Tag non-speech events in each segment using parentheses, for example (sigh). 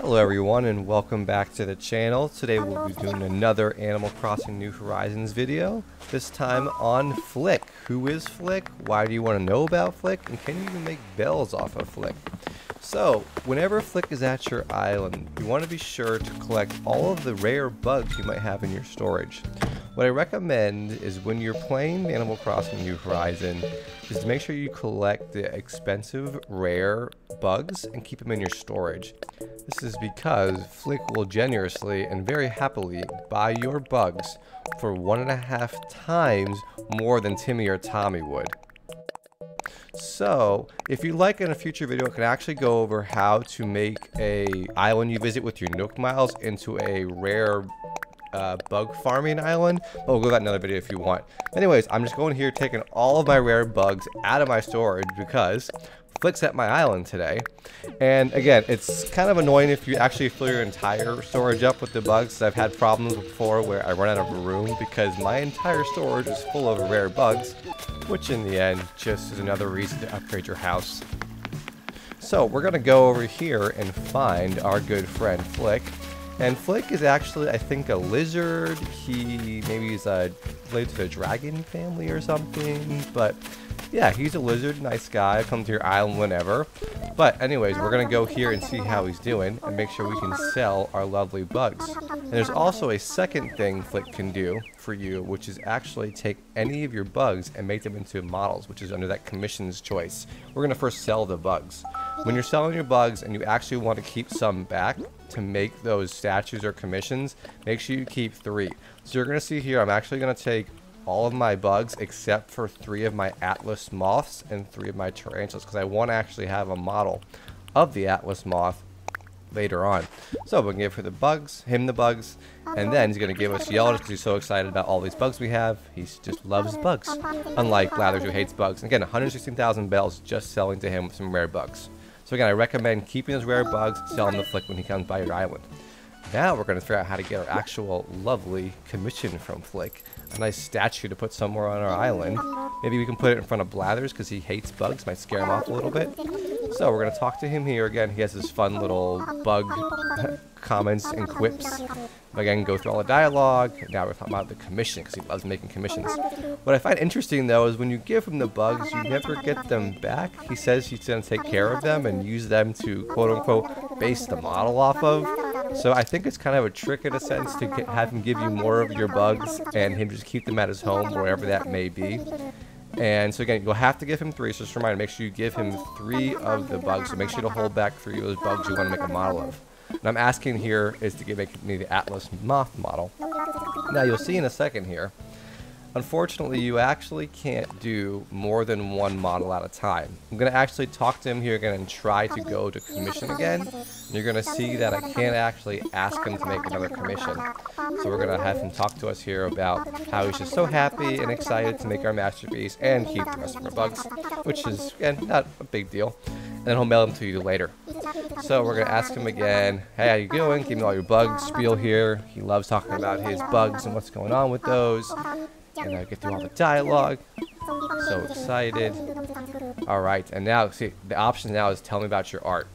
Hello everyone and welcome back to the channel. Today we'll be doing another Animal Crossing New Horizons video. This time on Flick. Who is Flick? Why do you want to know about Flick? And can you even make bells off of Flick? So, whenever Flick is at your island, you want to be sure to collect all of the rare bugs you might have in your storage. What I recommend is when you're playing Animal Crossing New Horizon, is to make sure you collect the expensive, rare bugs and keep them in your storage. This is because Flick will generously and very happily buy your bugs for one and a half times more than Timmy or Tommy would. So, if you'd like in a future video, I can actually go over how to make a island you visit with your Nook Miles into a rare uh, bug farming island, but we'll go that another video if you want. Anyways, I'm just going here taking all of my rare bugs out of my storage because Flick's at my island today. And again, it's kind of annoying if you actually fill your entire storage up with the bugs. I've had problems before where I run out of room because my entire storage is full of rare bugs, which in the end just is another reason to upgrade your house. So we're to go over here and find our good friend Flick. And Flick is actually, I think, a lizard. He maybe he's a related to the dragon family or something. But yeah, he's a lizard, nice guy. Come to your island whenever. But anyways, we're gonna go here and see how he's doing and make sure we can sell our lovely bugs. And there's also a second thing Flick can do for you, which is actually take any of your bugs and make them into models, which is under that commission's choice. We're gonna first sell the bugs. When you're selling your bugs and you actually want to keep some back to make those statues or commissions, make sure you keep three. So you're going to see here, I'm actually going to take all of my bugs except for three of my Atlas moths and three of my tarantulas because I want to actually have a model of the Atlas moth later on. So to give her the bugs, him the bugs, and then he's going to give us Yellow because he's so excited about all these bugs we have. He just loves bugs. Unlike Blathers who hates bugs. again, 116,000 bells just selling to him with some rare bugs. So again, I recommend keeping those rare bugs, selling the Flick when he comes by your island. Now we're going to figure out how to get our actual lovely commission from Flick. A nice statue to put somewhere on our island. Maybe we can put it in front of Blathers because he hates bugs, might scare him off a little bit. So we're going to talk to him here again. He has his fun little bug (laughs) comments and quips. Again, go through all the dialogue. Now we're talking about the commission because he loves making commissions. What I find interesting though is when you give him the bugs, you never get them back. He says he's going to take care of them and use them to quote unquote base the model off of. So I think it's kind of a trick in a sense to have him give you more of your bugs and him just keep them at his home, wherever that may be. And so again, you'll have to give him three. So just a reminder, make sure you give him three of the bugs. So make sure to hold back three of those bugs you want to make a model of. And I'm asking here is to give me the Atlas Moth model. Now you'll see in a second here, unfortunately you actually can't do more than one model at a time. I'm going to actually talk to him here again and try to go to commission again. And you're going to see that I can't actually ask him to make another commission. So we're going to have him talk to us here about how he's just so happy and excited to make our masterpiece and keep the rest of our bugs, which is, again, not a big deal. And then he'll mail them to you later. So we're gonna ask him again, hey, how you doing? Give me all your bugs spiel here. He loves talking about his bugs and what's going on with those. And I get through all the dialogue. So excited. All right, and now, see, the option now is tell me about your art.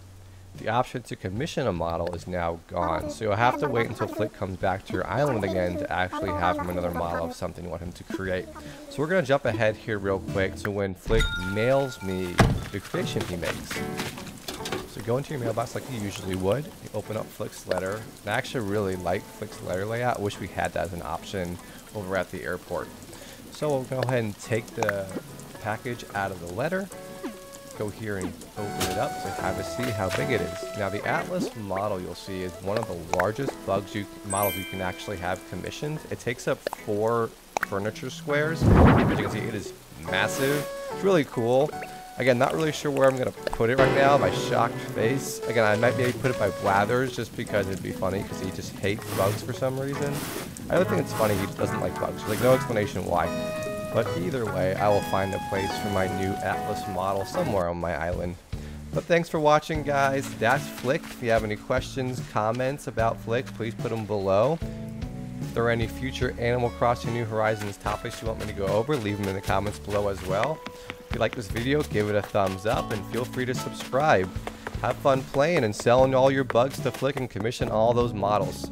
The option to commission a model is now gone, so you'll have to wait until Flick comes back to your island again to actually have him another model of something you want him to create. So we're going to jump ahead here real quick to when Flick mails me the creation he makes. So go into your mailbox like you usually would. You open up Flick's letter. And I actually really like Flick's letter layout. I wish we had that as an option over at the airport. So we'll go ahead and take the package out of the letter. Go here and open it up to have a see how big it is. Now the Atlas model you'll see is one of the largest bugs you models you can actually have commissioned. It takes up four furniture squares. As you can see, it is massive. It's really cool. Again, not really sure where I'm going to put it right now. My shocked face. Again, I might maybe put it by Blathers just because it'd be funny because he just hates bugs for some reason. I don't think it's funny he doesn't like bugs. There's like no explanation why. But either way, I will find a place for my new Atlas model somewhere on my island. But thanks for watching, guys. That's Flick. If you have any questions, comments about Flick, please put them below. If there are any future Animal Crossing New Horizons topics you want me to go over, leave them in the comments below as well. If you like this video, give it a thumbs up and feel free to subscribe. Have fun playing and selling all your bugs to Flick and commission all those models.